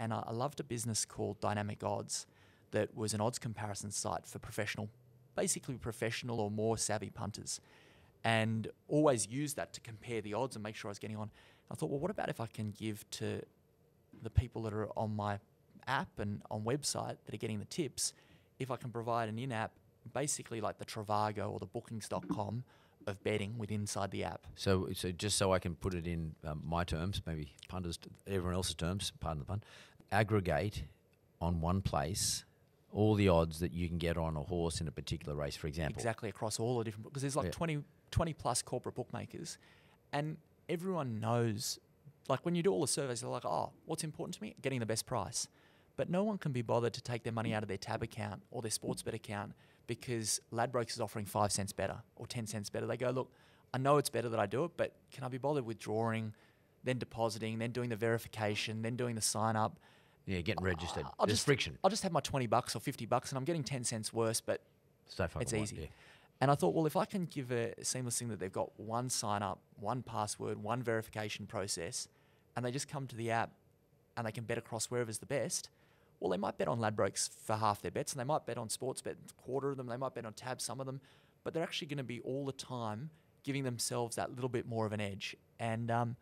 and I, loved a business called Dynamic Odds that was an odds comparison site for professional, basically professional or more savvy punters, and always used that to compare the odds and make sure I was getting on. I thought, well, what about if I can give to the people that are on my app and on website that are getting the tips, if I can provide an in-app, basically like the Trivago or the Bookings.com of betting with inside the app. So, so just so I can put it in um, my terms, maybe punters, everyone else's terms, pardon the pun, aggregate on one place all the odds that you can get on a horse in a particular race, for example. Exactly across all the different because there's like Yeah. 20, 20 plus corporate bookmakers, and everyone knows. Like when you do all the surveys, they're like, "Oh, what's important to me? Getting the best price." But no one can be bothered to take their money out of their tab account or their sports bet account because Ladbrokes is offering five cents better or ten cents better. They go, "Look, I know it's better that I do it, but can I be bothered withdrawing, then depositing, then doing the verification, then doing the sign up?" Yeah, getting registered. I'll There's just, friction. I'll just have my twenty bucks or fifty bucks, and I'm getting ten cents worse, but So it's easy. yeah. And I thought, well, if I can give a seamless thing that they've got one sign up, one password, one verification process, and they just come to the app and they can bet across wherever's the best, well, they might bet on Ladbrokes for half their bets, and they might bet on Sportsbet a quarter of them, they might bet on Tab some of them, but they're actually going to be all the time giving themselves that little bit more of an edge, and um,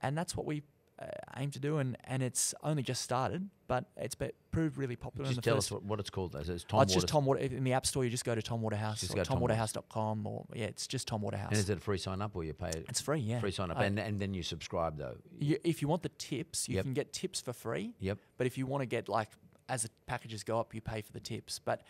and that's what we uh, aim to do, and, and it's only just started, but it's be- proved really popular. in Just the tell us what, what it's called. Though. So It's Oh, Tom it's just Tom Water in the App Store. You just go to Tom Waterhouse Just or go to Tom tomwaterhouse.com or yeah, it's just Tom Waterhouse. And is it a free sign up or you pay it? it's free, yeah. Free sign up. Uh, and, and then you subscribe though. you, if you want the tips, you Yep. can get tips for free. Yep. But if you want to get like as the packages go up, you pay for the tips. But